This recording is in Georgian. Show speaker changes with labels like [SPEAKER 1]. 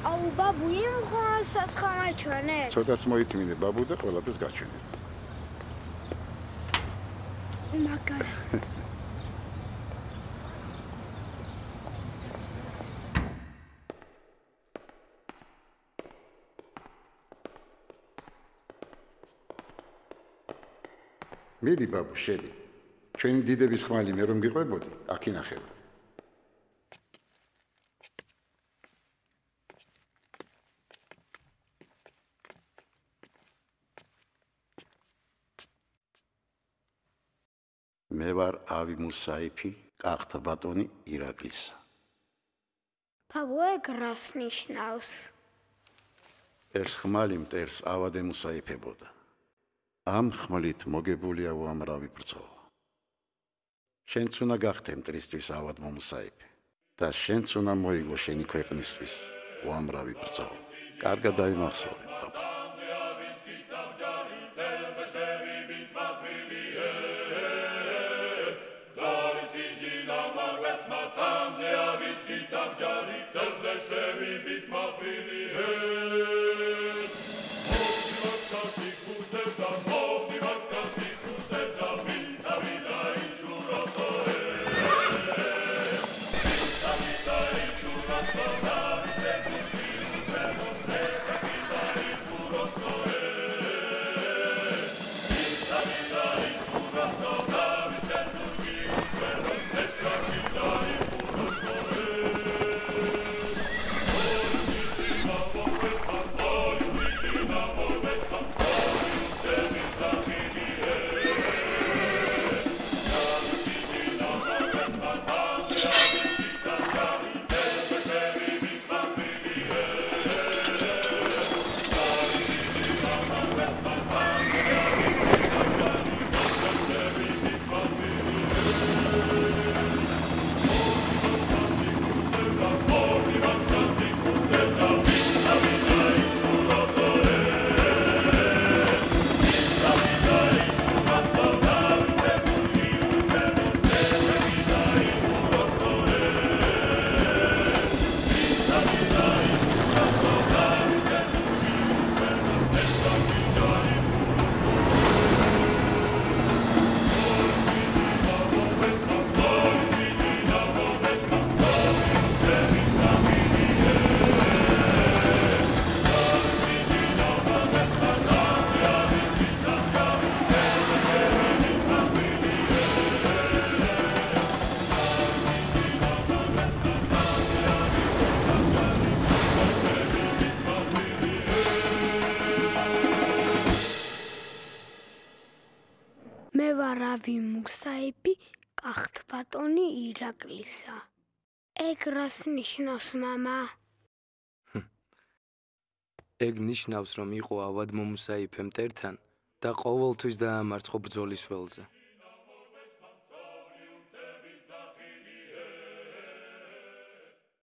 [SPEAKER 1] აუ ბაბუ იმ ხასაც ხამაჩვენე
[SPEAKER 2] ცოტაც მოითმინე ბაბუ და ყველაფერს გაჩვენე.
[SPEAKER 1] მაგარ
[SPEAKER 2] მიდი ბაბუ, შედი. ჩვენი დიდების ხმალი მე რომ გიყვებოდი, აქ ინახება. მე ვარ ავი მუსაიფი, კახთა ბატონი ირაკლისა.
[SPEAKER 1] ბაბუ ეგ რას ნიშნავს
[SPEAKER 2] ეს ხმალი მტერს ავადე მუსაიფებოდა. ამ ხმლით მოგებულია უამრავი ბრძოლა. შენც უნდა გახდე მტრისთვის ავად მომსაიფე და შენც უნდა მოიგო შენი ქვეყნისთვის უამრავი ბრძოლა. კარგად დაიმახსოვრე, პაპა.
[SPEAKER 1] მე ვარ ავი მუსაიფი კახთ ბატონი ირაკლისა ეგ რას ნიშნავს мама
[SPEAKER 3] ეგ ნიშნავს რომ იყო ავად მომუსაიფე მტერთან და ყოველთვის დაამარცხო ბრძოლის ველზე